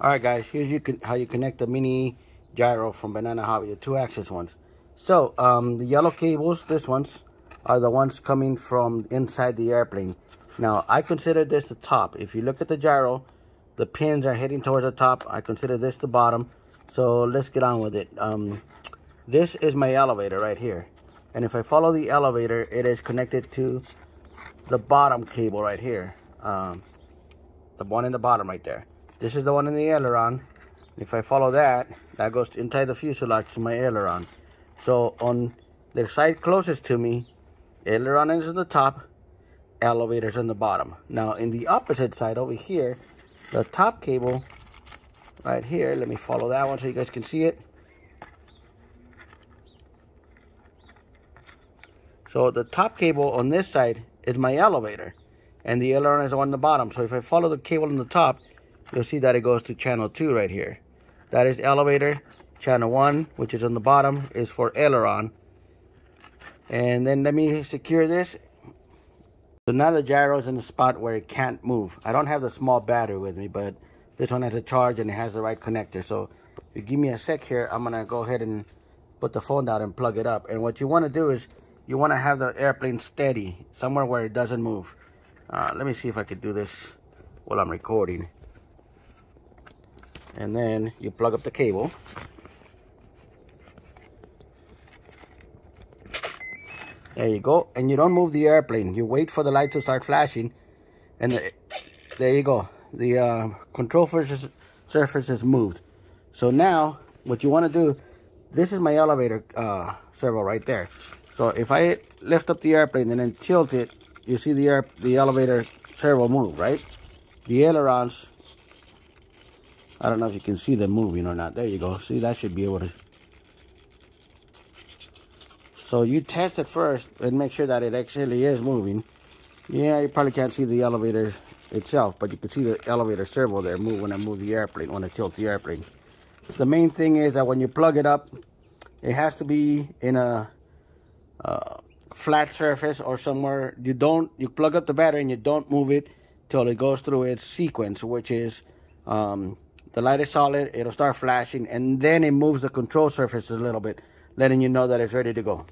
All right, guys, here's you can how you connect the mini gyro from Banana Hobby, the two axis ones. So, um, the yellow cables, this ones, are the ones coming from inside the airplane. Now, I consider this the top. If you look at the gyro, the pins are heading towards the top. I consider this the bottom. So, let's get on with it. Um, this is my elevator right here. And if I follow the elevator, it is connected to the bottom cable right here. Um, the one in the bottom right there. This is the one in the aileron. If I follow that, that goes inside the fuselage to my aileron. So on the side closest to me, aileron is on the top, elevators on the bottom. Now in the opposite side over here, the top cable right here, let me follow that one so you guys can see it. So the top cable on this side is my elevator and the aileron is on the bottom. So if I follow the cable on the top, you'll see that it goes to channel 2 right here. That is elevator. Channel 1, which is on the bottom, is for aileron. And then let me secure this. So now the gyro is in the spot where it can't move. I don't have the small battery with me, but this one has a charge and it has the right connector. So if you give me a sec here, I'm going to go ahead and put the phone down and plug it up. And what you want to do is you want to have the airplane steady, somewhere where it doesn't move. Uh, let me see if I could do this while I'm recording and then you plug up the cable. There you go. And you don't move the airplane. You wait for the light to start flashing. And the, there you go. The uh, control surface, is moved. So now what you want to do this is my elevator uh, servo right there. So if I lift up the airplane and then tilt it you see the air the elevator servo move right? The ailerons I don't know if you can see them moving or not. There you go. See, that should be able to. So you test it first and make sure that it actually is moving. Yeah, you probably can't see the elevator itself, but you can see the elevator servo there move when I move the airplane, when I tilt the airplane. The main thing is that when you plug it up, it has to be in a uh, flat surface or somewhere. You don't, you plug up the battery and you don't move it till it goes through its sequence, which is um, the light is solid, it'll start flashing, and then it moves the control surface a little bit, letting you know that it's ready to go.